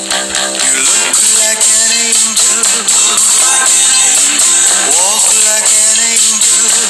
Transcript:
Walk like an angel.